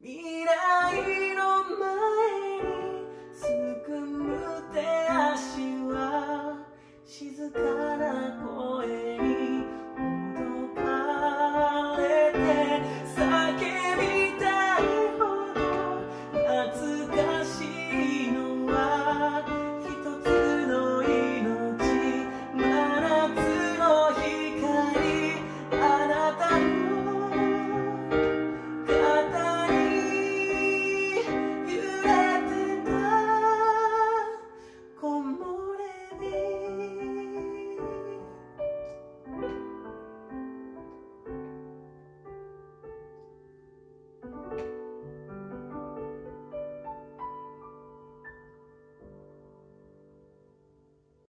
未来の前にすくむ手足は静かに